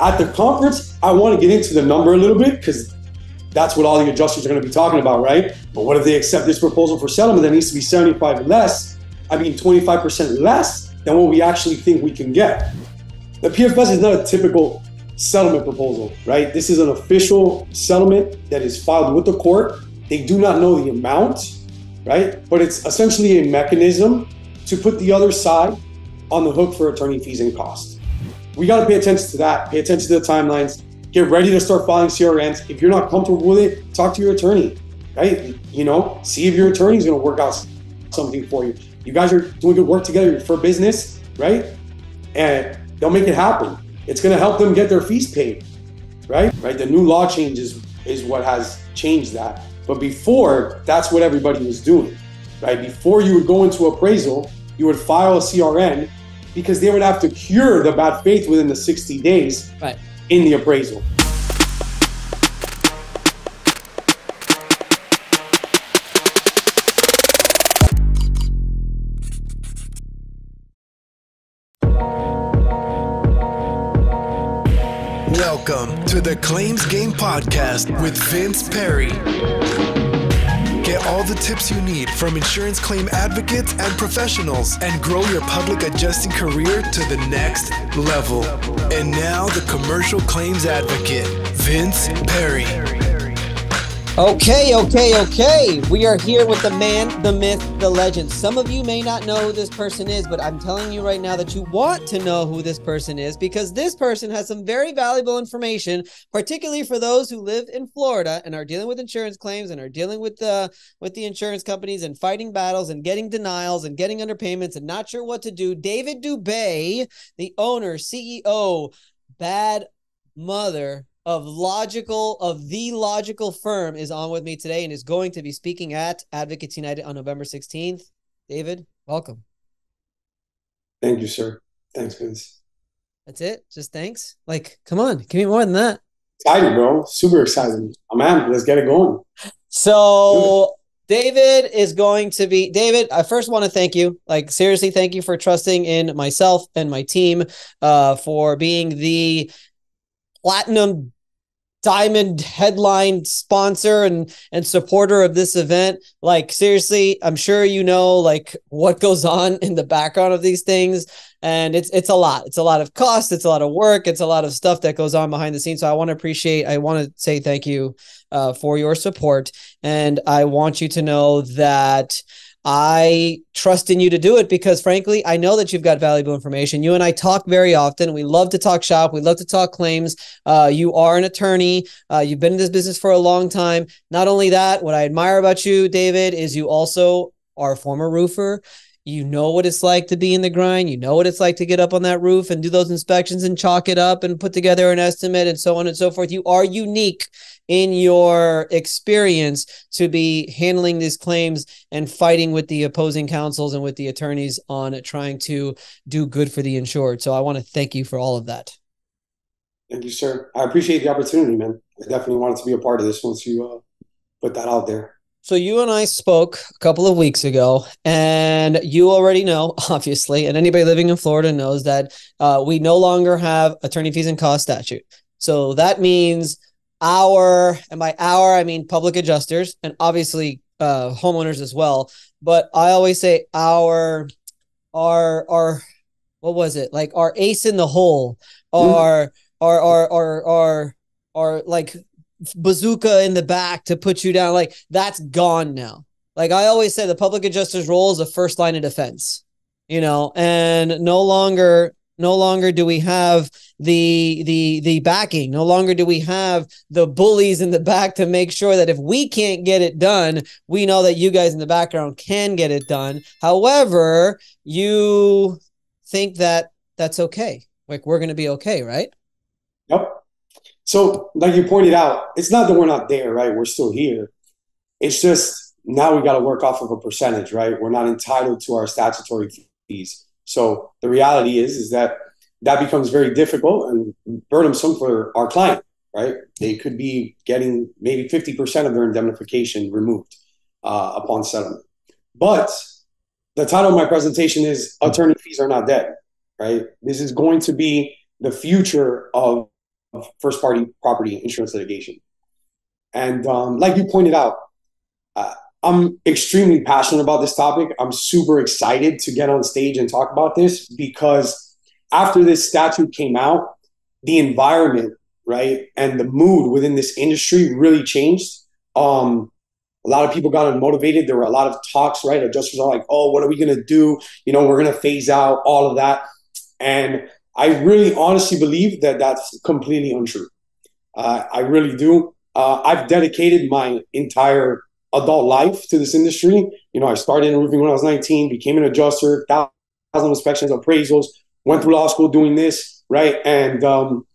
At the conference, I want to get into the number a little bit because that's what all the adjusters are going to be talking about, right? But what if they accept this proposal for settlement that needs to be 75 less? I mean, 25% less than what we actually think we can get. The PFS is not a typical settlement proposal, right? This is an official settlement that is filed with the court. They do not know the amount, right? But it's essentially a mechanism to put the other side on the hook for attorney fees and costs. We got to pay attention to that, pay attention to the timelines, get ready to start filing CRNs. If you're not comfortable with it, talk to your attorney, right? You know, see if your attorney is going to work out something for you. You guys are doing good work together for business, right? And they'll make it happen. It's going to help them get their fees paid, right? Right. The new law changes is what has changed that. But before, that's what everybody was doing, right? Before you would go into appraisal, you would file a CRN because they would have to cure the bad faith within the 60 days. Right in the appraisal. Welcome to the Claims Game Podcast with Vince Perri. Get all the tips you need from insurance claim advocates and professionals and grow your public adjusting career to the next level. And now, the commercial claims advocate, Vince Perri. Okay, okay, okay. We are here with the man, the myth, the legend. Some of you may not know who this person is, but I'm telling you right now that you want to know who this person is because this person has some very valuable information, particularly for those who live in Florida and are dealing with insurance claims and are dealing with the with the insurance companies and fighting battles and getting denials and getting underpayments and not sure what to do. David Dube, the owner, CEO, Bad Mother of Lawgical of the Lawgical firm is on with me today and is going to be speaking at Advocates United on November 16th. David, welcome. Thank you, sir. Thanks, Vince. That's it. Just thanks. Like, come on, give me more than that. Excited, bro. Super excited. I'm amped. Let's get it going. So David is going to be David. I first want to thank you. Like seriously, thank you for trusting in myself and my team, uh, for being the platinum diamond headline sponsor and and supporter of this event. Like seriously i'm sure you know like what goes on in the background of these things. And it's it's a lot. It's a lot of cost. It's a lot of work. It's a lot of stuff that goes on behind the scenes. So i want to appreciate i want to say thank you uh, for your support. And i want you to know that I trust in you to do it because, frankly, I know that you've got valuable information. You and I talk very often. We love to talk shop. We love to talk claims. Uh, you are an attorney. Uh, you've been in this business for a long time. Not only that, what I admire about you, David, is you also are a former roofer. You know what it's like to be in the grind. You know what it's like to get up on that roof and do those inspections and chalk it up and put together an estimate and so on and so forth. You are unique in your experience to be handling these claims and fighting with the opposing counsels and with the attorneys on trying to do good for the insured. So I want to thank you for all of that. Thank you, sir. I appreciate the opportunity, man. I definitely wanted to be a part of this once you uh, put that out there. So you and I spoke a couple of weeks ago, and you already know, obviously, and anybody living in Florida knows that uh, we no longer have attorney fees and cost statute. So that means our, and by our, I mean public adjusters and obviously uh, homeowners as well. But I always say our, our, our, what was it? Like our ace in the hole, or, mm. our, our, our, our, our, like bazooka in the back to put you down. Like that's gone now. Like I always say, the public adjuster's role is a first line of defense, you know, and no longer no longer do we have the the the backing no longer do we have the bullies in the back to make sure that if we can't get it done we know that you guys in the background can get it done however you think that that's okay like we're going to be okay right yep so like you pointed out it's not that we're not there right we're still here it's just now we got to work off of a percentage right we're not entitled to our statutory fees so the reality is is that that becomes very difficult and burdensome for our client, right? They could be getting maybe 50% of their indemnification removed uh, upon settlement. But the title of my presentation is Attorney Fees Are Not Dead, right? This is going to be the future of first party property insurance litigation. And um, like you pointed out, uh, I'm extremely passionate about this topic. I'm super excited to get on stage and talk about this because after this statute came out, the environment, right, and the mood within this industry really changed. Um, a lot of people got unmotivated. There were a lot of talks, right? Adjusters are like, oh, what are we going to do? You know, we're going to phase out all of that. And I really honestly believe that that's completely untrue. Uh, I really do. Uh, I've dedicated my entire adult life to this industry. You know, I started in roofing when I was 19, became an adjuster, thousand inspections, appraisals, went through law school doing this, right? And um,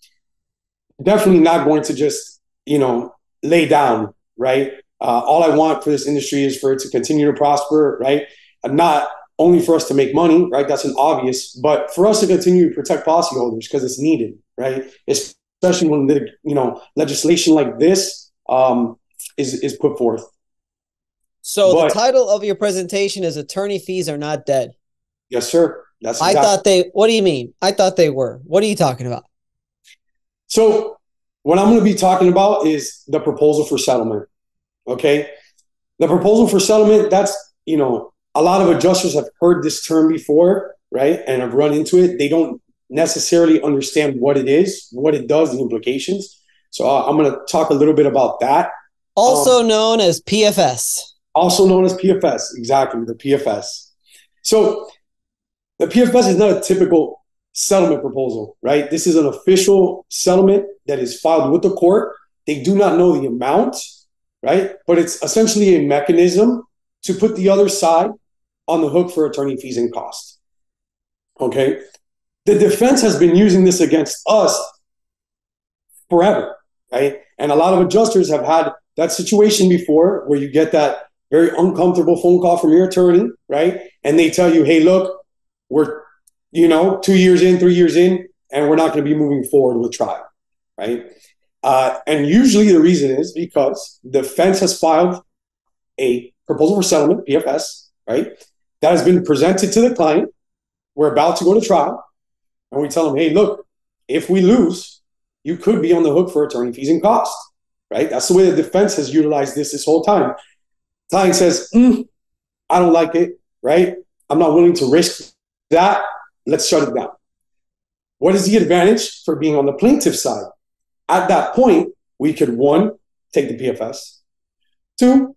definitely not going to just, you know, lay down, right? Uh, all I want for this industry is for it to continue to prosper, right? I'm not only for us to make money, right? That's an obvious, but for us to continue to protect policyholders because it's needed, right? Especially when the you know legislation like this um, is is put forth. So but, the title of your presentation is "Attorney Fees Are Not Dead." Yes, sir. That's. Exactly. I thought they. What do you mean? I thought they were. What are you talking about? So what I'm going to be talking about is the proposal for settlement. Okay. The proposal for settlement, that's, you know, a lot of adjusters have heard this term before, right? And have run into it. They don't necessarily understand what it is, what it does, the implications. So uh, I'm going to talk a little bit about that. Also um, known as PFS. Also known as PFS, exactly, the PFS. So the PFS is not a typical settlement proposal, right? This is an official settlement that is filed with the court. They do not know the amount right? But it's essentially a mechanism to put the other side on the hook for attorney fees and costs. Okay. The defense has been using this against us forever, right? And a lot of adjusters have had that situation before where you get that very uncomfortable phone call from your attorney, right? And they tell you, hey, look, we're, you know, two years in, three years in, and we're not going to be moving forward with trial, right? Uh, and usually the reason is because the defense has filed a proposal for settlement, PFS, right? That has been presented to the client. We're about to go to trial. And we tell them, hey, look, if we lose, you could be on the hook for attorney fees and costs, right? That's the way the defense has utilized this this whole time. Client says, mm, I don't like it, right? I'm not willing to risk that. Let's shut it down. What is the advantage for being on the plaintiff side? At that point, we could one, take the PFS. Two,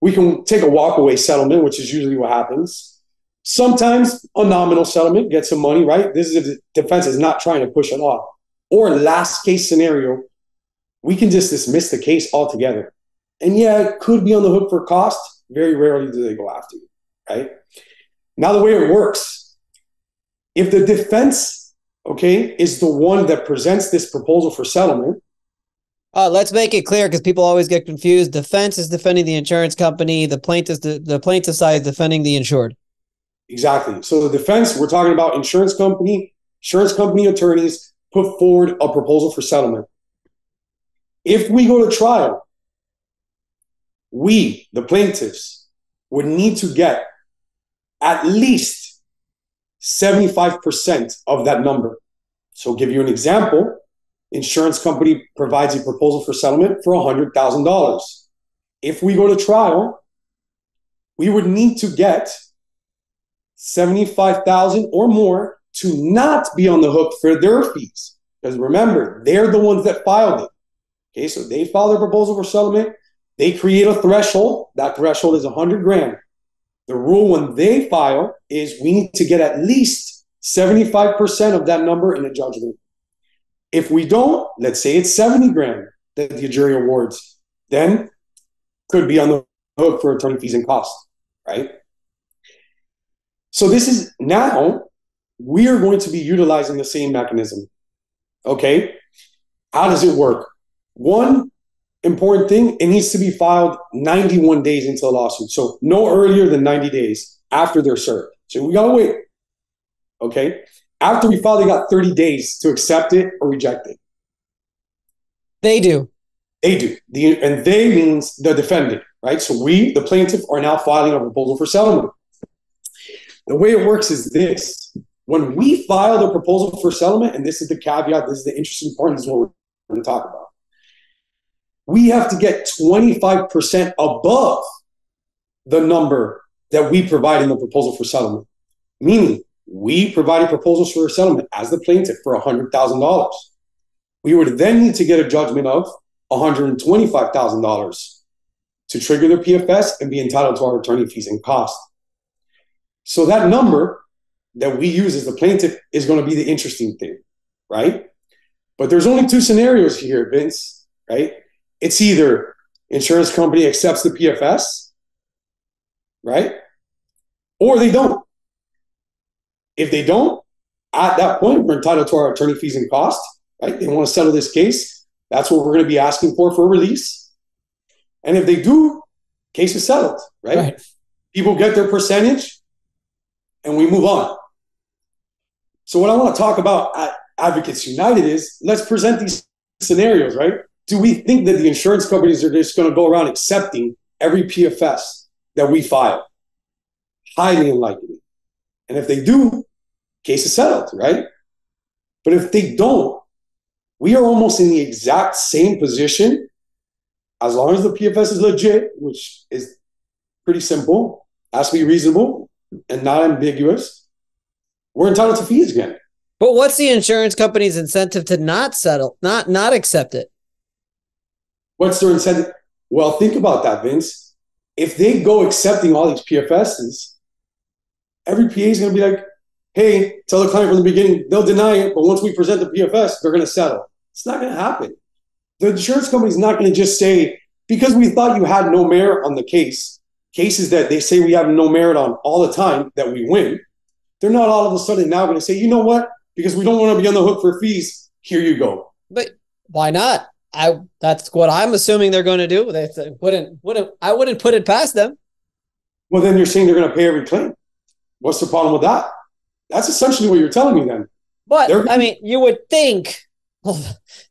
we can take a walkaway settlement, which is usually what happens. Sometimes a nominal settlement, get some money, right? This is if the defense is not trying to push it off. Or last case scenario, we can just dismiss the case altogether. And yeah, it could be on the hook for cost. Very rarely do they go after you, right? Now, the way it works, if the defense okay, is the one that presents this proposal for settlement. Uh, let's make it clear because people always get confused. Defense is defending the insurance company. The plaintiff, the, the plaintiff side is defending the insured. Exactly. So the defense, we're talking about insurance company, insurance company attorneys put forward a proposal for settlement. If we go to trial, we, the plaintiffs, would need to get at least 75% of that number. So, give you an example. Insurance company provides a proposal for settlement for $100,000. If we go to trial, we would need to get 75,000 or more to not be on the hook for their fees. Because remember, they're the ones that filed it. Okay, so they file their proposal for settlement. They create a threshold. That threshold is 100 grand. The rule when they file is we need to get at least 75% of that number in a judgment. If we don't, let's say it's 70 grand that the jury awards, then could be on the hook for attorney fees and costs, right? So this is now we are going to be utilizing the same mechanism. Okay. How does it work? One, important thing, it needs to be filed 91 days into the lawsuit. So no earlier than 90 days after they're served. So we gotta wait. Okay. After we file, they got 30 days to accept it or reject it. They do. They do. The, and they means the defendant, right? So we, the plaintiff, are now filing a proposal for settlement. The way it works is this. When we file the proposal for settlement, and this is the caveat, this is the interesting part, this is what we're going to talk about. We have to get 25% above the number that we provide in the proposal for settlement. Meaning, we provided proposals for a settlement as the plaintiff for $100,000. We would then need to get a judgment of $125,000 to trigger the PFS and be entitled to our attorney fees and costs. So that number that we use as the plaintiff is going to be the interesting thing, right? But there's only two scenarios here, Vince, right? It's either insurance company accepts the PFS, right? Or they don't. If they don't, at that point, we're entitled to our attorney fees and costs, right? They want to settle this case. That's what we're going to be asking for for a release. And if they do, case is settled, right? right. People get their percentage and we move on. So, what I want to talk about at Advocates United is let's present these scenarios, right? Do we think that the insurance companies are just going to go around accepting every PFS that we file? Highly unlikely. And if they do, case is settled, right? But if they don't, we are almost in the exact same position as long as the PFS is legit, which is pretty simple, has to be reasonable and not ambiguous, we're entitled to fees again. But what's the insurance company's incentive to not settle, not not accept it? What's their incentive? Well, think about that, Vince. If they go accepting all these PFSs, every PA is going to be like, hey, tell the client from the beginning, they'll deny it, but once we present the PFS, they're going to settle. It's not going to happen. The insurance company is not going to just say, because we thought you had no merit on the case, cases that they say we have no merit on all the time that we win, they're not all of a sudden now going to say, you know what? Because we don't want to be on the hook for fees. Here you go. But why not? I that's what I'm assuming they're going to do. They, they wouldn't wouldn't I wouldn't put it past them. Well, then you're saying they're going to pay every claim. What's the problem with that? That's essentially what you're telling me then. But they're- I mean, you would think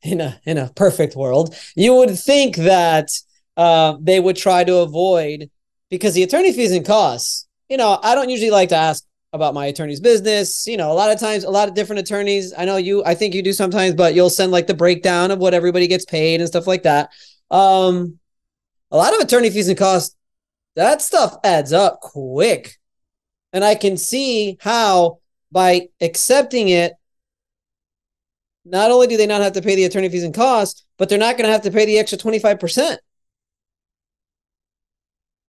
in a in a perfect world, you would think that uh, they would try to avoid because the attorney fees and costs. You know, I don't usually like to ask about my attorney's business. You know, a lot of times, a lot of different attorneys. I know you. I think you do sometimes, but you'll send like the breakdown of what everybody gets paid and stuff like that. Um, a lot of attorney fees and costs. That stuff adds up quick, and I can see how by accepting it not only do they not have to pay the attorney fees and costs, but they're not going to have to pay the extra 25%.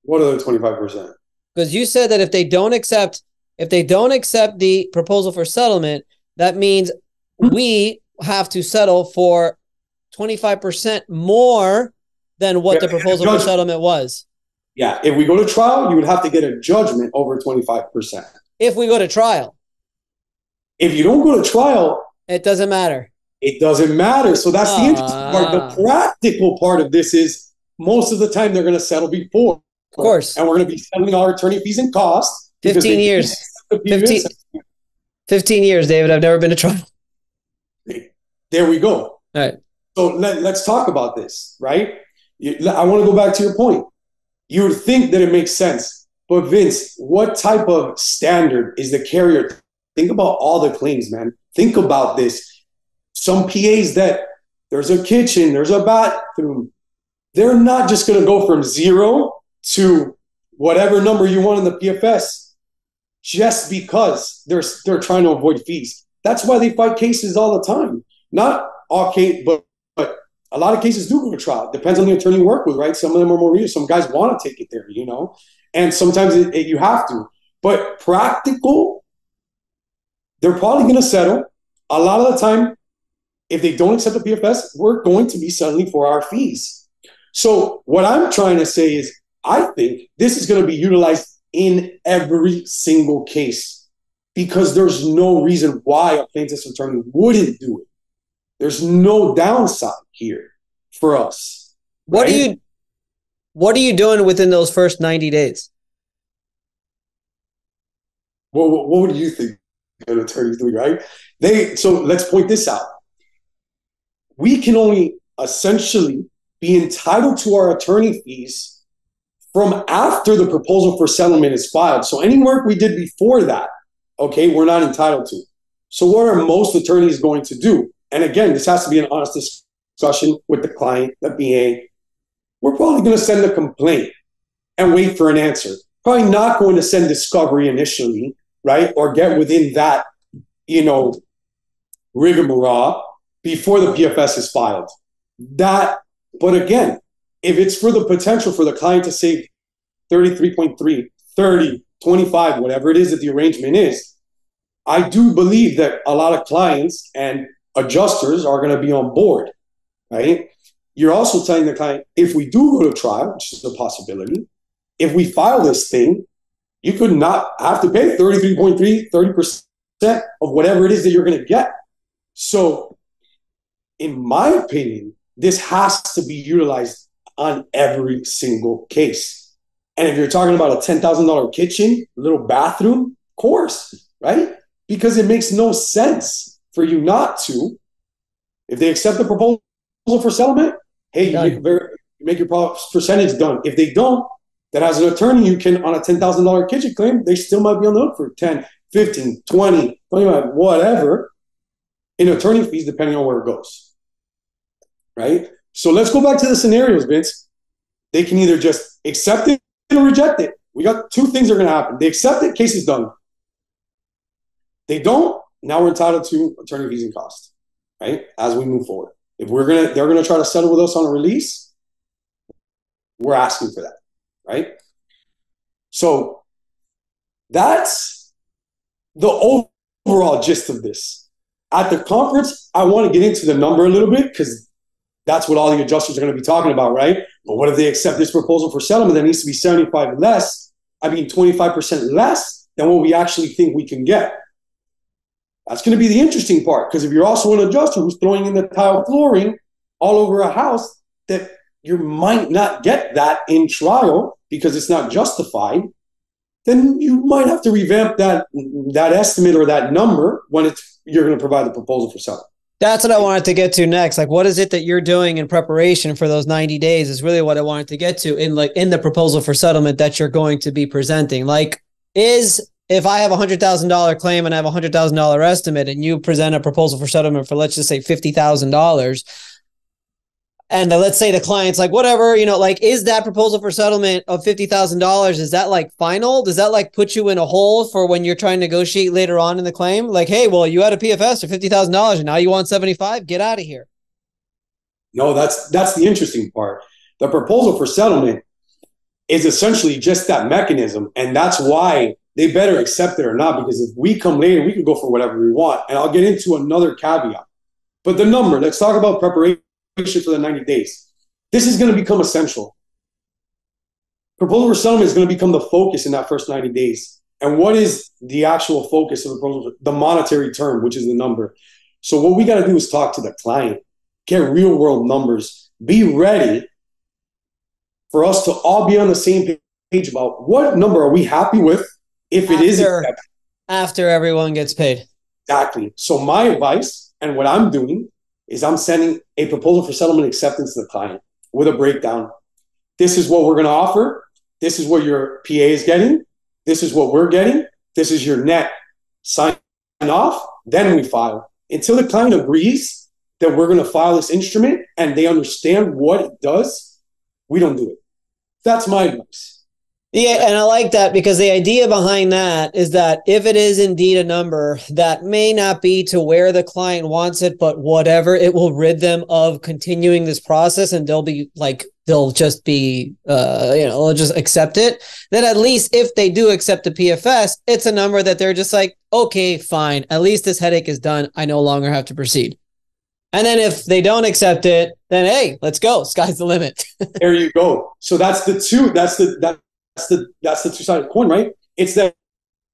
What are the 25%? Because you said that if they don't accept if they don't accept the proposal for settlement, that means we have to settle for 25% more than what yeah, the proposal for settlement was. Yeah, if we go to trial, you would have to get a judgment over 25%. If we go to trial. If you don't go to trial, it doesn't matter. It doesn't matter. So that's uh, the interesting part. The ah. practical part of this is most of the time they're going to settle before. Of course. And we're going to be settling our attorney fees and costs. 15 years. 15, 15 years, David. I've never been to trial. There we go. All right. So let, let's talk about this, right? I want to go back to your point. You would think that it makes sense. But Vince, what type of standard is the carrier? Think about all the claims, man. Think about this. Some PAs that there's a kitchen, there's a bathroom. They're not just going to go from zero to whatever number you want in the PFS just because they're they're trying to avoid fees. That's why they fight cases all the time. Not all but a lot of cases do go to trial. Depends on the attorney you work with, right? Some of them are more real. Some guys want to take it there, you know, and sometimes it, it, you have to. But practical they're probably going to settle. A lot of the time, if they don't accept the PFS, we're going to be settling for our fees. So, what I'm trying to say is, I think this is going to be utilized in every single case because there's no reason why a plaintiff's attorney wouldn't do it. There's no downside here for us. What right? are you what are you doing within those first 90 days? Well, what, what do you think? good attorneys doing, right? They so let's point this out. We can only essentially be entitled to our attorney fees from after the proposal for settlement is filed. So any work we did before that, okay, we're not entitled to. So what are most attorneys going to do? And again, this has to be an honest discussion with the client, the PA, we're probably going to send a complaint and wait for an answer. Probably not going to send discovery initially, right? Or get within that, you know, rigmarole before the PFS is filed. That, but again, if it's for the potential for the client to save 33.3, 30, 25, whatever it is that the arrangement is, I do believe that a lot of clients and adjusters are going to be on board, right? You're also telling the client, if we do go to trial, which is a possibility, if we file this thing, you could not have to pay 33.3, 30% of whatever it is that you're going to get. So, in my opinion, this has to be utilized on every single case. And if you're talking about a $10,000 kitchen, little bathroom, of course, right? Because it makes no sense for you not to. If they accept the proposal for settlement, hey, you make, very, you make, your percentage done. If they don't, then as an attorney, you can, on a $10,000 kitchen claim, they still might be on the hook for 10, 15, 20, 25, whatever in attorney fees, depending on where it goes. Right? So let's go back to the scenarios, Vince. They can either just accept it or reject it. We got two things that are going to happen. They accept it, case is done. They don't, now we're entitled to attorney fees and costs, right? As we move forward. If we're gonna, they're gonna try to settle with us on a release, we're asking for that, right? So that's the overall gist of this. At the conference, I want to get into the number a little bit because that's what all the adjusters are going to be talking about, right? But what if they accept this proposal for settlement that needs to be 75 less? I mean, 25% less than what we actually think we can get. That's going to be the interesting part because if you're also an adjuster who's throwing in the tile flooring all over a house, that you might not get that in trial because it's not justified, then you might have to revamp that that estimate or that number when it's you're going to provide the proposal for settlement. That's what I wanted to get to next. Like, what is it that you're doing in preparation for those 90 days? Is really what I wanted to get to in like in the proposal for settlement that you're going to be presenting. Like, is if I have a hundred thousand dollar claim and I have a hundred thousand dollar estimate, and you present a proposal for settlement for let's just say fifty thousand dollars, and let's say the client's like, whatever, you know, like, is that proposal for settlement of fifty thousand dollars? Is that like final? Does that like put you in a hole for when you're trying to negotiate later on in the claim? Like, hey, well, you had a PFS for fifty thousand dollars, and now you want seventy five. Get out of here. No, that's that's the interesting part. The proposal for settlement is essentially just that mechanism, and that's why they better accept it or not because if we come later, we can go for whatever we want. And I'll get into another caveat. But the number, let's talk about preparation for the 90 days. This is going to become essential. Proposal for settlement is going to become the focus in that first 90 days. And what is the actual focus of the proposal? The monetary term, which is the number. So what we got to do is talk to the client, get real world numbers, be ready for us to all be on the same page about what number are we happy with if after, it is accepted. after everyone gets paid. Exactly. So my advice and what I'm doing is I'm sending a proposal for settlement acceptance to the client with a breakdown. This is what we're going to offer. This is what your PA is getting. This is what we're getting. This is your net. Sign off. Then we file. Until the client agrees that we're going to file this instrument and they understand what it does, we don't do it. That's my advice. Yeah, and I like that because the idea behind that is that if it is indeed a number that may not be to where the client wants it, but whatever, it will rid them of continuing this process and they'll be like, they'll just be, uh, you know, they'll just accept it. Then at least if they do accept the PFS, it's a number that they're just like, okay, fine. At least this headache is done. I no longer have to proceed. And then if they don't accept it, then hey, let's go. Sky's the limit. there you go. So that's the two. That's the that that's the that's the two sided coin, right? It's that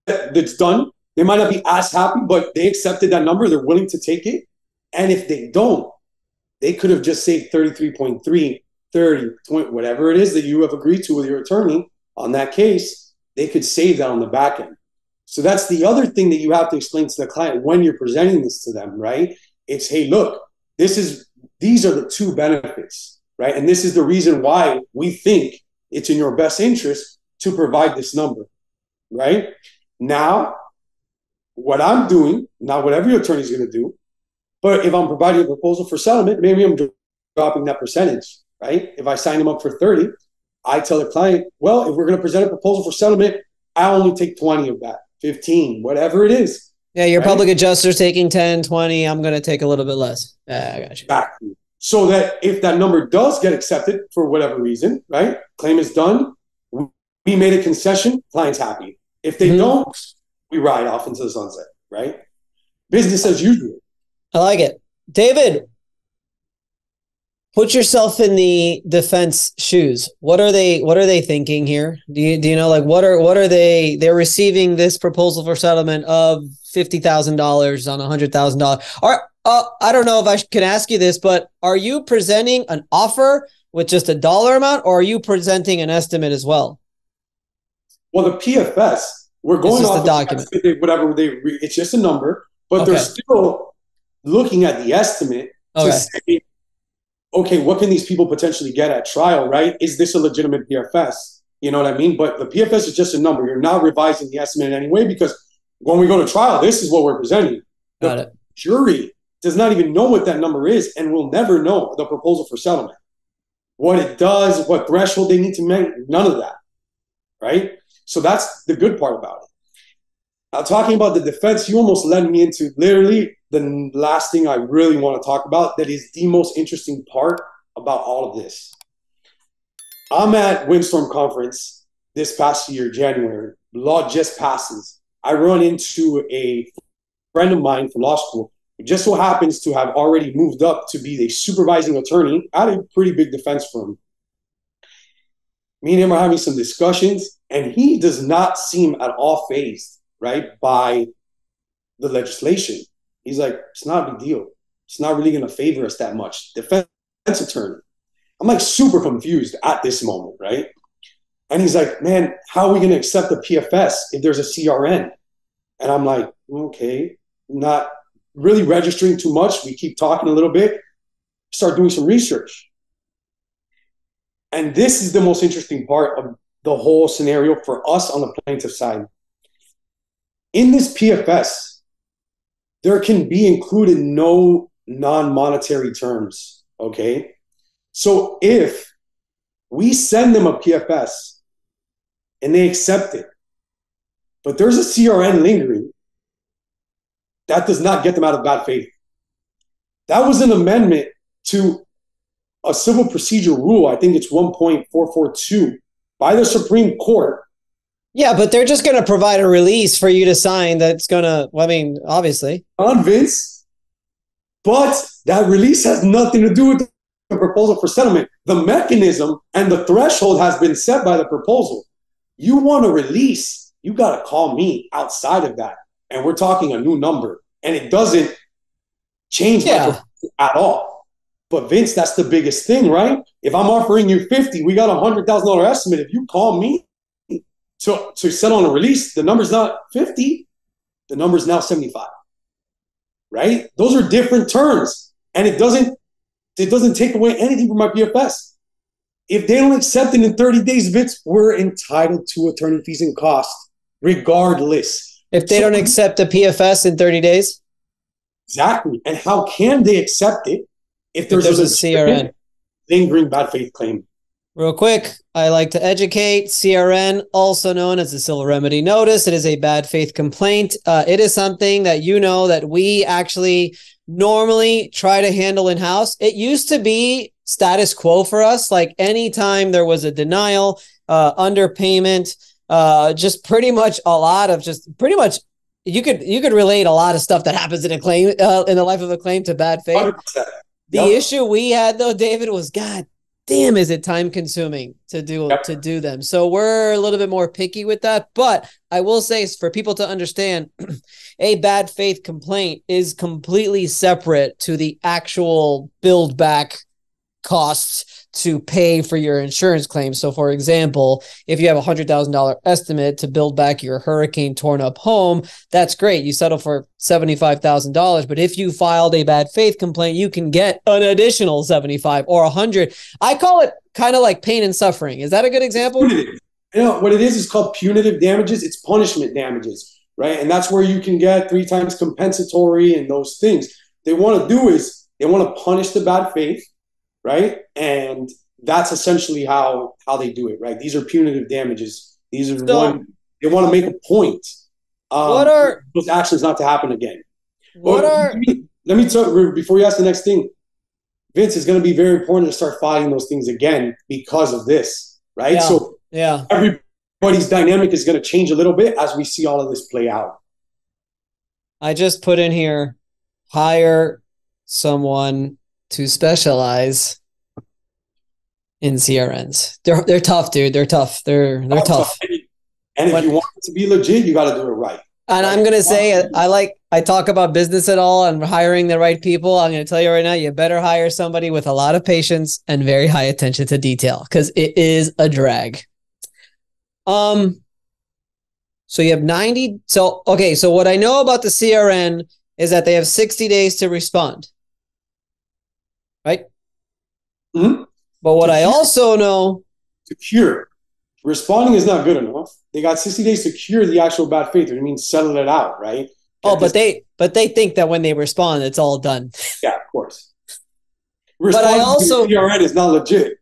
it's done. They might not be as happy, but they accepted that number. They're willing to take it. And if they don't, they could have just saved 33.3, 30, 20, whatever it is that you have agreed to with your attorney on that case, they could save that on the back end. So that's the other thing that you have to explain to the client when you're presenting this to them, right? It's hey, look, this is these are the two benefits, right? And this is the reason why we think it's in your best interest to provide this number, right? Now, what I'm doing, not what every attorney is going to do, but if I'm providing a proposal for settlement, maybe I'm dropping that percentage, right? If I sign them up for 30, I tell the client, well, if we're going to present a proposal for settlement, I only take 20 of that, 15, whatever it is. Yeah, your right? public adjuster's taking 10, 20. I'm going to take a little bit less. Uh, I got you. Exactly. So that if that number does get accepted for whatever reason, right? Claim is done. We made a concession, client's happy. If they mm-hmm. don't, we ride off into the sunset, right? Business as usual. I like it. David, put yourself in the defense shoes what are they what are they thinking here do you do you know like what are what are they they're receiving this proposal for settlement of $50,000 on a $100,000 are uh, I don't know if I can ask you this but are you presenting an offer with just a dollar amount or are you presenting an estimate as well well the PFS we're going off the document whatever they it's just a number but okay. they're still looking at the estimate okay. to say okay, what can these people potentially get at trial, right? Is this a legitimate PFS? You know what I mean? But the PFS is just a number. You're not revising the estimate in any way because when we go to trial, this is what we're presenting. Got it. jury does not even know what that number is and will never know the proposal for settlement. What it does, what threshold they need to make, none of that. Right? So that's the good part about it. Now, talking about the defense, you almost led me into literally the last thing I really want to talk about that is the most interesting part about all of this. I'm at Windstorm Conference this past year, January. Law just passes. I run into a friend of mine from law school just so happens to have already moved up to be a supervising attorney at a pretty big defense firm. Me and him are having some discussions, and he does not seem at all phased, right, by the legislation. He's like, it's not a big deal. It's not really going to favor us that much. Defense attorney. I'm like super confused at this moment, right? And he's like, man, how are we going to accept the PFS if there's a CRN? And I'm like, okay, not really registering too much. We keep talking a little bit, start doing some research. And this is the most interesting part of the whole scenario for us on the plaintiff side. In this PFS, there can be included no non-monetary terms. Okay. So if we send them a PFS and they accept it, but there's a CRN lingering, that does not get them out of bad faith. That was an amendment to a civil procedure rule. I think it's 1.442 by the Supreme Court yeah, but they're just going to provide a release for you to sign that's going to, well, I mean, obviously. On Vince, but that release has nothing to do with the proposal for settlement. The mechanism and the threshold has been set by the proposal. You want a release, you got to call me outside of that. And we're talking a new number, and it doesn't change yeah. at all. But Vince, that's the biggest thing, right? If I'm offering you 50, we got a $100,000 estimate. If you call me, so to settle on a release, the number's not 50, the number's now 75. Right? Those are different terms. And it doesn't it doesn't take away anything from my PFS. If they don't accept it in 30 days, Vince, we're entitled to attorney fees and costs, regardless. If they so, don't accept the PFS in 30 days? Exactly. And how can they accept it if there's, if there's a, a CRN lingering bad faith claim? Real quick, I like to educate CRN, also known as the civil remedy notice. It is a bad faith complaint. Uh, it is something that you know that we actually normally try to handle in house. It used to be status quo for us. Like anytime there was a denial, uh, underpayment, uh, just pretty much a lot of just pretty much you could you could relate a lot of stuff that happens in a claim uh, in the life of a claim to bad faith. 100%. The yep. issue we had though, David, was God damn is it time consuming to do yep. to do them so we're a little bit more picky with that but i will say for people to understand a bad faith complaint is completely separate to the actual build back costs to pay for your insurance claim. So, for example, if you have a $100,000 estimate to build back your hurricane torn up home, that's great. You settle for $75,000. But if you filed a bad faith complaint, you can get an additional 75 or a 100. I call it kind of like pain and suffering. Is that a good example? You know, what it is is called punitive damages, it's punishment damages, right? And that's where you can get three times compensatory and those things. They want to do is they want to punish the bad faith right? And that's essentially how how they do it, right? These are punitive damages. These are So- one they want to make a point. Um, What are- those actions not to happen again? What are Let me, let me talk before you ask the next thing. Vince is going to be very important to start fighting those things again because of this, right? Yeah. So yeah? everybody's dynamic is going to change a little bit as we see all of this play out. I just put in here hire someone to specialize in CRNs. They're they're tough, dude. They're tough. They're they're tough. And if But- you want it to be legit, you got to do it right. And I'm gonna say I like I talk about business at all and hiring the right people. I'm gonna tell you right now, you better hire somebody with a lot of patience and very high attention to detail because it is a drag. Um so you have 90 so okay, so what I know about the CRN is that they have 60 days to respond. Right? Mhm. But what I also know To cure. Responding is not good enough. They got 60 days to cure the actual bad faith. It means settle it out, right? Oh, but this- they but they think that when they respond, it's all done. yeah, of course. But I to also- the CRN is not legit.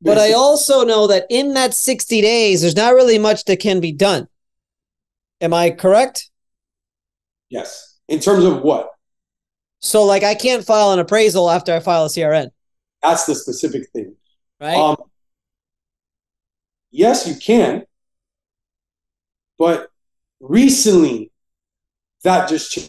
But I also know that in that 60 days, there's not really much that can be done. Am I correct? yes. In terms of what? So, like, I can't file an appraisal after I file a CRN, That's the specific thing. right? Um, yes, you can, but recently that just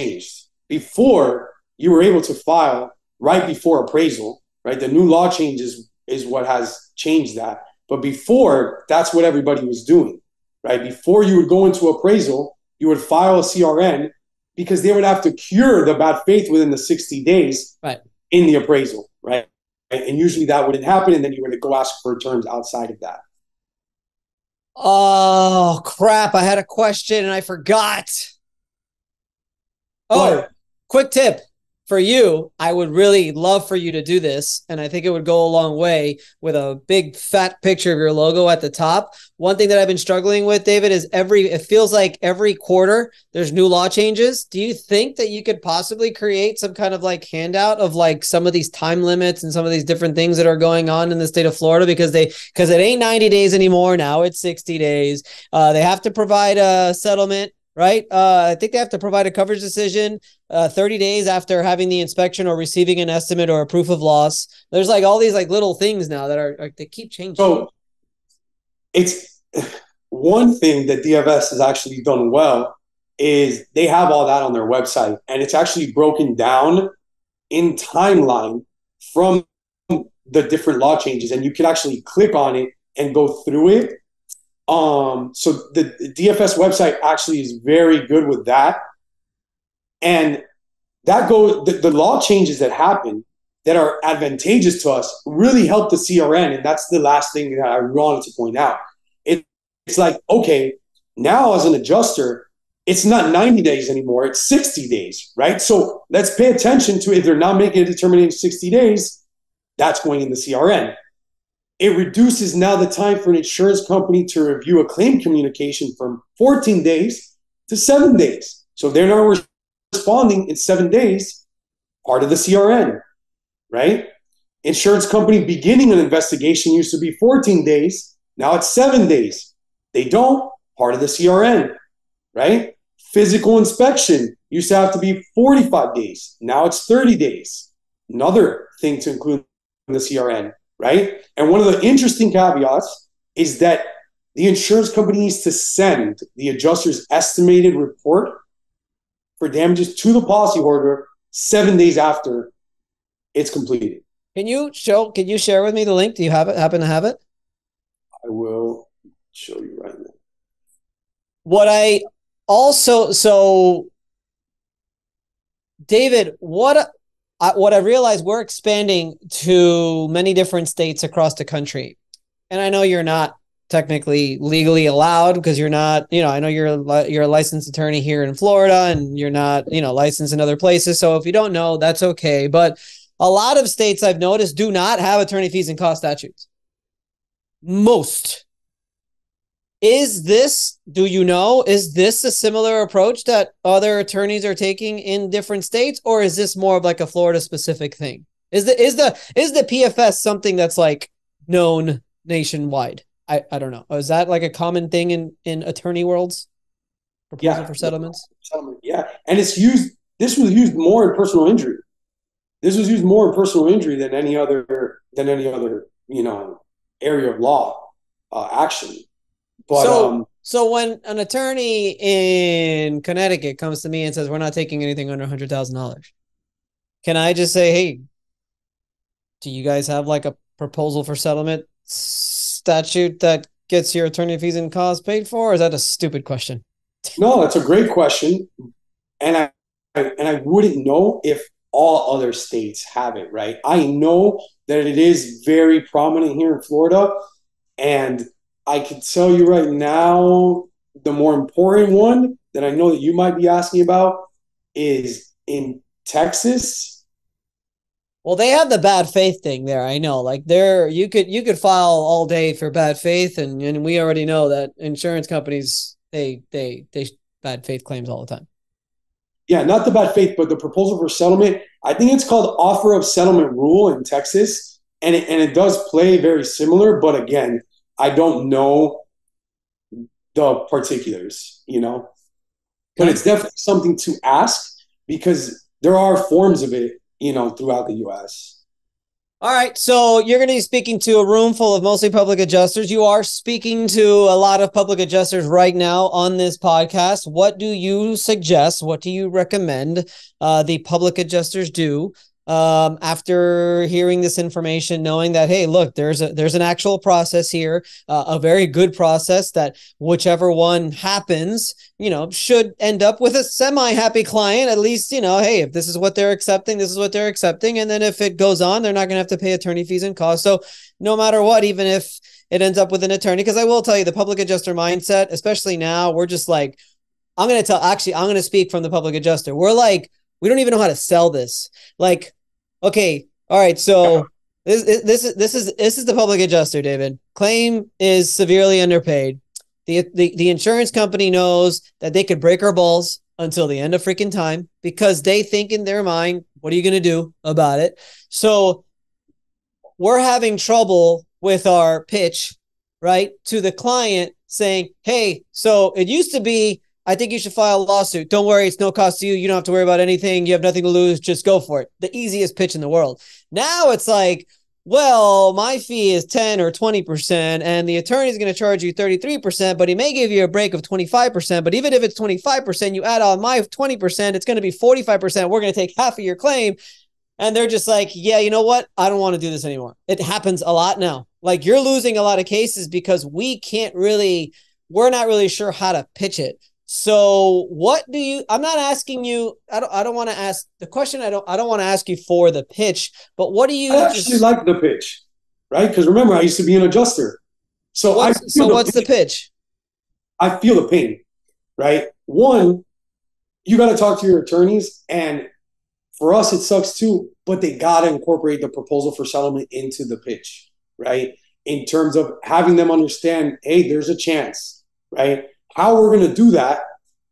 changed. Before you were able to file right before appraisal, right? The new law changes is what has changed that. But before, that's what everybody was doing, right? Before you would go into appraisal, you would file a CRN because they would have to cure the bad faith within the 60 days Right. in the appraisal, right? And usually that wouldn't happen, and then you were to go ask for terms outside of that. oh, crap. I had a question and I forgot. Oh, quick tip for you. I would really love for you to do this. And I think it would go a long way with a big fat picture of your logo at the top. One thing that I've been struggling with, David, is every, it feels like every quarter there's new law changes. Do you think that you could possibly create some kind of like handout of like some of these time limits and some of these different things that are going on in the state of Florida? Because they, because it ain't 90 days anymore. Now it's 60 days. Uh, they have to provide a settlement. Right. Uh, I think they have to provide a coverage decision uh, 30 days after having the inspection or receiving an estimate or a proof of loss. There's like all these like little things now that are, like they keep changing. So it's one thing that DFS has actually done well is they have all that on their website and it's actually broken down in timeline from the different law changes and you can actually click on it and go through it um so the, dfs website actually is very good with that. And that goes the, the law changes that happen that are advantageous to us really help the crn and that's the last thing that i wanted to point out. It, it's like okay now as an adjuster it's not 90 days anymore it's 60 days right? So let's pay attention to if they're not making a determination in 60 days that's going in the crn it reduces now the time for an insurance company to review a claim communication from 14 days to seven days so they're not responding in seven days part of the crn right insurance company beginning an investigation used to be 14 days now it's seven days they don't part of the crn right? Physical inspection used to have to be 45 days. Now it's 30 days. Another thing to include in the CRN, right? And one of the interesting caveats is that the insurance company needs to send the adjuster's estimated report for damages to the policyholder seven days after it's completed. Can you show? Can you share with me the link? Do you have it? Happen to have it? I will show you right now. What I also so, David, what I, what I realized we're expanding to many different states across the country, and I know you're not technically legally allowed because you're not. You know, I know you're you're a licensed attorney here in Florida, and you're not you know licensed in other places. So if you don't know, that's okay. But a lot of states I've noticed do not have attorney fees and cost statutes. Most. Is this, do you know, is this a similar approach that other attorneys are taking in different states, or is this more of like a Florida specific thing? Is the is the is the PFS something that's like known nationwide? I, I don't know. Is that like a common thing in in attorney worlds? Proposal Yeah. for settlements. Yeah, and it's used. This was used more in personal injury. This was used more in personal injury than any other than any other you know area of law uh, action. But So- um, So when an attorney in Connecticut comes to me and says we're not taking anything under hundred thousand dollars, can I just say, hey, do you guys have like a proposal for settlement statute that gets your attorney fees and costs paid for? Or is that a stupid question? no, that's a great question, and I and I wouldn't know if all other states have it. Right? I know that it is very prominent here in Florida, and I can tell you right now, the more important one that I know that you might be asking about is in Texas. Well, they have the bad faith thing there. I know. Like there you could you could file all day for bad faith and, and we already know that insurance companies they they they bad faith claims all the time. Yeah, not the bad faith, but the proposal for settlement. I think it's called offer of settlement rule in Texas, and it, and it does play very similar. But again, I don't know the particulars, you know. But it's definitely something to ask because there are forms of it, you know, throughout the U.S. All right, so you're going to be speaking to a room full of mostly public adjusters. You are speaking to a lot of public adjusters right now on this podcast. What do you suggest? What do you recommend uh, the public adjusters do um, after hearing this information, knowing that hey, look, there's a there's an actual process here, uh, a very good process that whichever one happens, you know, should end up with a semi-happy client. At least, you know, hey, if this is what they're accepting, this is what they're accepting, and then if it goes on, they're not going to have to pay attorney fees and costs. So, no matter what, even if it ends up with an attorney, because I will tell you, the public adjuster mindset, especially now, we're just like, I'm going to tell. Actually, I'm going to speak from the public adjuster. We're like, we don't even know how to sell this. Like, okay, all right, so. This, this is this is this is the public adjuster, David. Claim is severely underpaid. The, the the insurance company knows that they could break our balls until the end of freaking time because they think in their mind, what are you going to do about it? So we're having trouble with our pitch, right? To the client saying, hey, so it used to be, I think you should file a lawsuit. Don't worry, it's no cost to you. You don't have to worry about anything. You have nothing to lose. Just go for it. The easiest pitch in the world. Now it's like, well, my fee is 10 or 20%, and the attorney is going to charge you 33%, but he may give you a break of 25%. But even if it's 25%, you add on my 20%, it's going to be 45%. We're going to take half of your claim. And they're just like, yeah, you know what? I don't want to do this anymore. It happens a lot now. Like you're losing a lot of cases because we can't really, we're not really sure how to pitch it. So what do you I'm not asking you I don't I don't want to ask the question I don't I don't want to ask you for the pitch, but what do you I actually like the pitch, right? Because remember, I used to be an adjuster, so I what's, so feel what's the pitch? I feel the pain, right? One, you got to talk to your attorneys, and for us, it sucks too. But they got to incorporate the proposal for settlement into the pitch, right? In terms of having them understand, hey, there's a chance, right? How we're going to do that,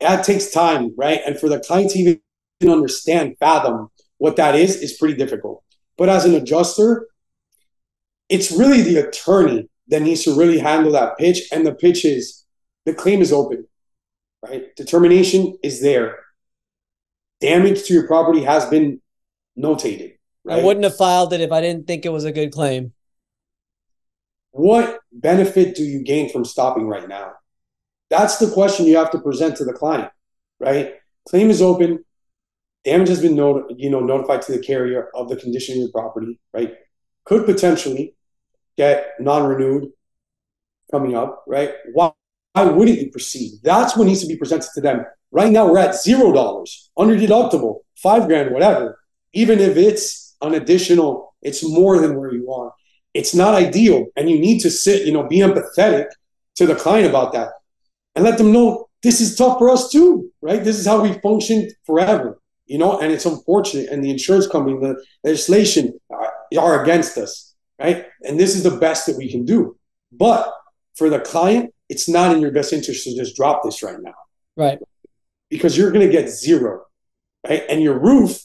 that takes time, right? And for the client to even understand, fathom what that is, is pretty difficult. But as an adjuster, it's really the attorney that needs to really handle that pitch. And the pitch is the claim is open, right? Determination is there. Damage to your property has been notated. Right? I wouldn't have filed it if I didn't think it was a good claim. what benefit do you gain from stopping right now? That's the question you have to present to the client, right? Claim is open. Damage has been not- you know, notified to the carrier of the condition of your property, right? Could potentially get non-renewed coming up, right? Why, why wouldn't you proceed? That's what needs to be presented to them. Right now, we're at zero dollars, under deductible, five grand, whatever. Even if it's an additional, it's more than where you are. It's not ideal, and you need to sit, you know, be empathetic to the client about that, and let them know this is tough for us too, right? This is how we functioned forever, you know, and it's unfortunate. And the insurance company, the legislation are, are against us, right? And this is the best that we can do. But for the client, it's not in your best interest to just drop this right now Right. because you're going to get zero, right? And your roof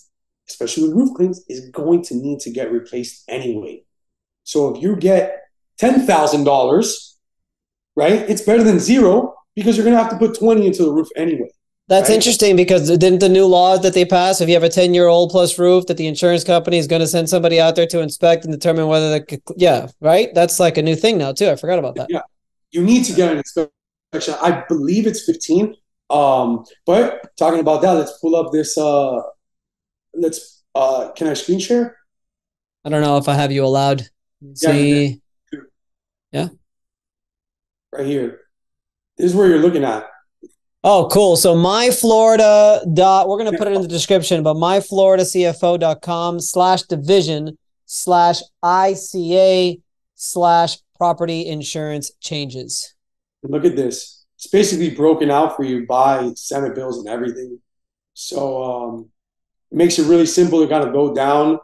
especially with roof claims, is going to need to get replaced anyway. So if you get ten thousand dollars, right, it's better than zero because you're going to have to put twenty into the roof anyway. That's Right. interesting because didn't the new laws that they passed, if you have a 10 year old plus roof, that the insurance company is going to send somebody out there to inspect and determine whether the, yeah, right? That's like a new thing now, too. I forgot about that. Yeah. You need to get an inspection. I believe it's 15. Um, but talking about that, let's pull up this uh let's uh can I screen share? I don't know if I have you allowed. Yeah, See, Right here. This is where you're looking at. oh, cool. So my Florida dot, we're going to put it in the description, but myfloridacfo.com slash division slash ICA slash property insurance changes. Look at this. It's basically broken out for you by Senate bills and everything. So um it makes it really simple to kind of go down.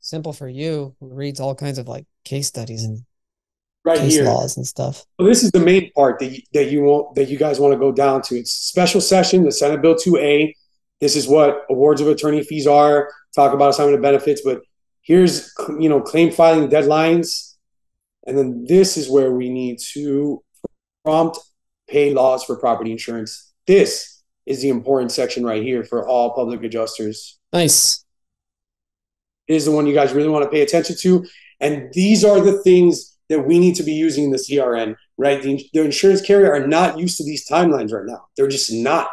Simple for you. who Reads all kinds of like case studies and Right case here. laws and stuff. Well, this is the main part that you, that you want that you guys want to go down to. It's special session, the Senate Bill 2A. This is what awards of attorney fees are. Talk about assignment of benefits, but here's you know claim filing deadlines, and then this is where we need to prompt pay laws for property insurance. This is the important section right here for all public adjusters. Nice. It is the one you guys really want to pay attention to, and these are the things that we need to be using the CRN, right? The, the insurance carrier are not used to these timelines right now. They're just not,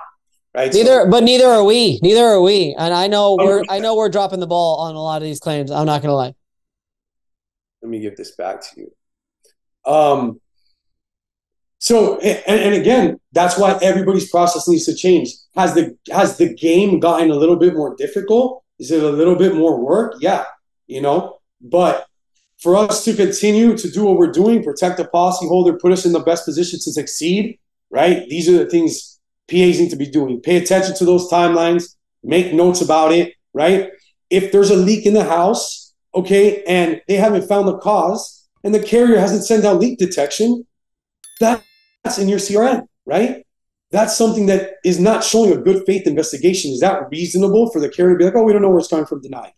right? So- Neither, but neither are we. Neither are we. And I know Oh, we're. I know we're dropping the ball on a lot of these claims. I'm not gonna lie. let me give this back to you. Um, so, and, and again, that's why everybody's process needs to change. Has the has the game gotten a little bit more difficult? Is it a little bit more work? Yeah, you know. But for us to continue to do what we're doing, protect the policyholder, put us in the best position to succeed, right? These are the things PAs need to be doing. Pay attention to those timelines. Make notes about it, right? If there's a leak in the house, okay, and they haven't found the cause, and the carrier hasn't sent out leak detection, that's in your CRN, right? That's something that is not showing a good faith investigation. Is that reasonable for the carrier to be like, oh, we don't know where it's coming from, denied?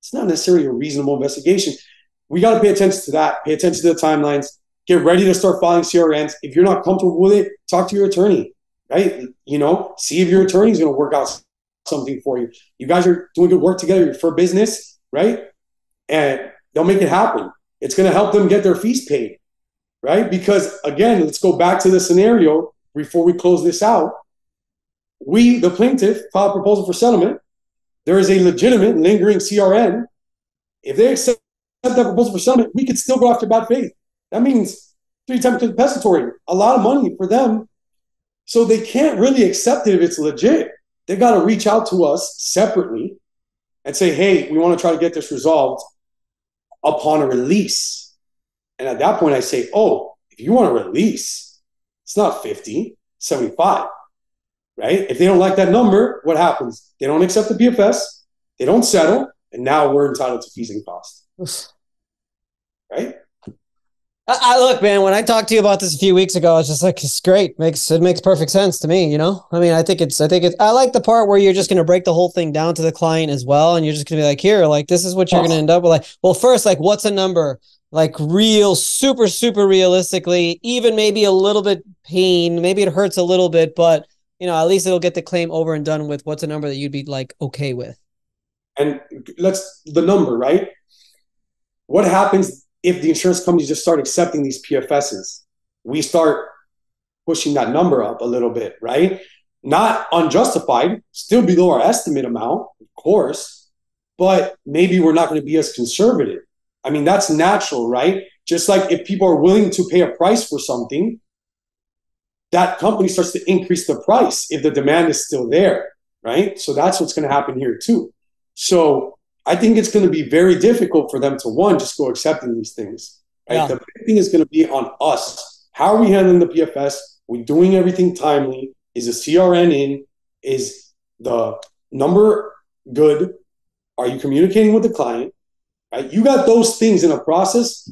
It's not necessarily a reasonable investigation. We got to pay attention to that. Pay attention to the timelines. Get ready to start filing CRNs. If you're not comfortable with it, talk to your attorney, right? You know, see if your attorney is going to work out something for you. You guys are doing good work together for business, right? And they'll make it happen. It's going to help them get their fees paid, right? Because again, let's go back to the scenario before we close this out. We, the plaintiff, filed a proposal for settlement. There is a legitimate lingering CRN. If they accept that proposal for settlement, we could still go after bad faith. That means three times compensatory, a lot of money for them. So they can't really accept it if it's legit. They got to reach out to us separately and say, hey, we want to try to get this resolved upon a release. And at that point, I say, oh, if you want to release, it's not 50, 75, right? If they don't like that number, what happens? They don't accept the PFS, they don't settle, and now we're entitled to fees and costs, right? I, I look, man. When I talked to you about this a few weeks ago, I was just like, "It's great. makes It makes perfect sense to me." You know, I mean, I think it's, I think it's, I like the part where you're just going to break the whole thing down to the client as well, and you're just going to be like, "Here, like, this is what you're going to end up with." Like, well, first, like, what's a number? Like, real, super, super realistically, even maybe a little bit pain, maybe it hurts a little bit, but you know, at least it'll get the claim over and done with. What's a number that you'd be like okay with? And let's the number, right? What happens if the insurance companies just start accepting these PFSs? We start pushing that number up a little bit, right? Not unjustified, still below our estimate amount, of course, but maybe we're not going to be as conservative. I mean, that's natural, right? Just like if people are willing to pay a price for something, that company starts to increase the price if the demand is still there, right? So that's what's going to happen here too. So I think it's going to be very difficult for them to one just go accepting these things. Right? Yeah. The big thing is going to be on us. How are we handling the PFS? we doing everything timely? Is the CRN in? Is the number good? Are you communicating with the client? Right? You got those things in a process.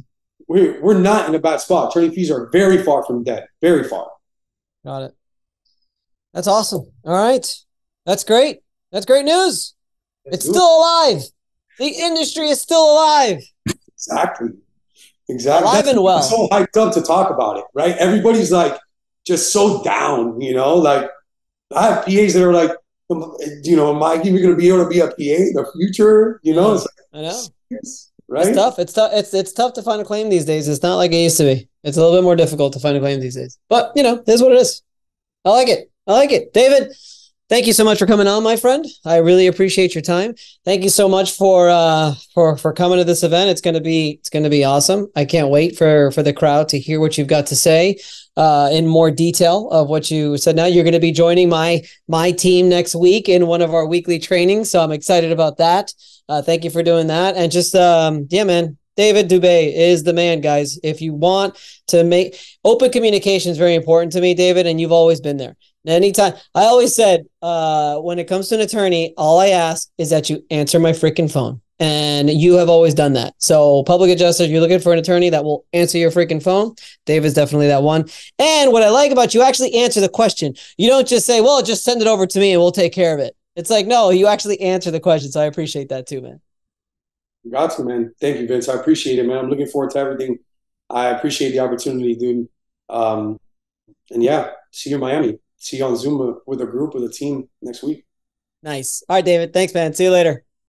We're, we're not in a bad spot. Attorney fees are very far from dead, very far. Got it. That's awesome. All right. That's great. That's great news. it's still alive. The industry is still alive. Exactly. Exactly. Alive That's and well. I'm so hyped up to talk about it, right? Everybody's like just so down, you know. Like I have PAs that are like, um, you know, am I even going to be able to be a PA in the future? You know, it's I know. like, right? It's tough. It's tough. It's it's tough to find a claim these days. It's not like it used to be. It's a little bit more difficult to find a claim these days. But you know, it is what it is. I like it. I like it. David, thank you so much for coming on, my friend. I really appreciate your time. Thank you so much for uh for for coming to this event. It's gonna be it's gonna be awesome. I can't wait for for the crowd to hear what you've got to say uh in more detail of what you said. Now you're gonna be joining my my team next week in one of our weekly trainings. So I'm excited about that. Uh, thank you for doing that. And just, um, yeah, man, David Dube is the man, guys. If you want to make open communication is very important to me, David, and you've always been there. Anytime I always said, uh, when it comes to an attorney, all I ask is that you answer my freaking phone. And you have always done that. So, public adjuster, you're looking for an attorney that will answer your freaking phone. David's definitely that one. And what I like about you actually answer the question. You don't just say, well, just send it over to me and we'll take care of it. It's like, no, you actually answer the question. So I appreciate that too, man. Got to, man. Thank you, Vince. I appreciate it, man. I'm looking forward to everything. I appreciate the opportunity, dude. Um, and yeah, see you in Miami. See you on Zoom with a group with a team next week. Nice. All right, David. Thanks, man. See you later.